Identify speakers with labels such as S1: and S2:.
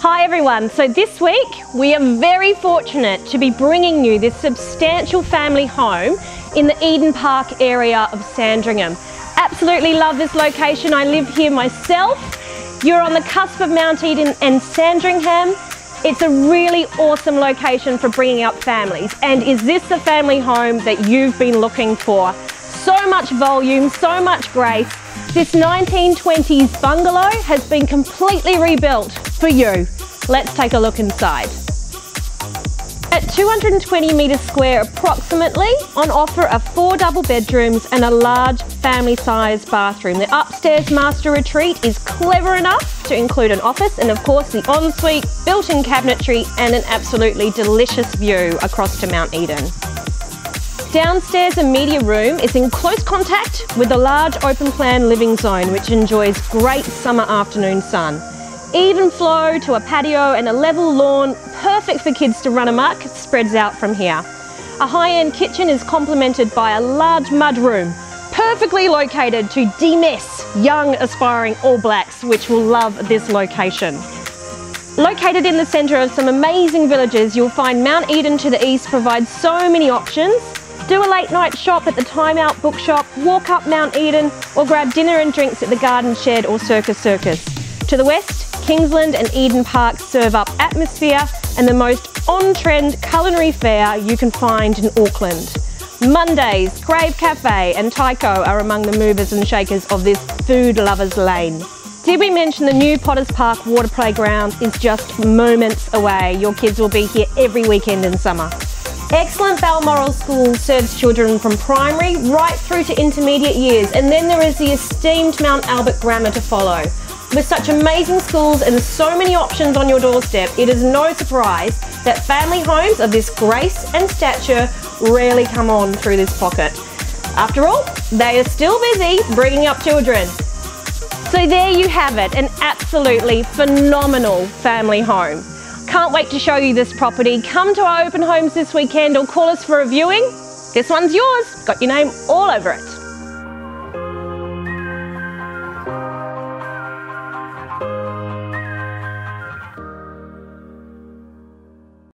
S1: Hi everyone, so this week we are very fortunate to be bringing you this substantial family home in the Eden Park area of Sandringham. Absolutely love this location, I live here myself. You're on the cusp of Mount Eden and Sandringham. It's a really awesome location for bringing up families. And is this the family home that you've been looking for? So much volume, so much grace, this 1920s bungalow has been completely rebuilt for you. Let's take a look inside. At 220 metres square approximately, on offer are four double bedrooms and a large family sized bathroom. The upstairs master retreat is clever enough to include an office and of course the ensuite, built-in cabinetry and an absolutely delicious view across to Mount Eden. Downstairs, a media room is in close contact with a large open plan living zone which enjoys great summer afternoon sun. Even flow to a patio and a level lawn, perfect for kids to run amok, spreads out from here. A high-end kitchen is complemented by a large mud room, perfectly located to demess young aspiring All Blacks, which will love this location. Located in the centre of some amazing villages, you'll find Mount Eden to the east provides so many options do a late night shop at the Time Out bookshop, walk up Mount Eden, or grab dinner and drinks at the Garden Shed or Circus Circus. To the west, Kingsland and Eden Park serve up atmosphere and the most on-trend culinary fare you can find in Auckland. Mondays, Crave Cafe and Taiko are among the movers and shakers of this food lovers lane. Did we mention the new Potters Park water playground is just moments away? Your kids will be here every weekend in summer. Excellent Balmoral School serves children from primary right through to intermediate years and then there is the esteemed Mount Albert Grammar to follow. With such amazing schools and so many options on your doorstep, it is no surprise that family homes of this grace and stature rarely come on through this pocket. After all, they are still busy bringing up children. So there you have it, an absolutely phenomenal family home. Can't wait to show you this property. Come to our open homes this weekend or call us for a viewing. This one's yours. Got your name all over it.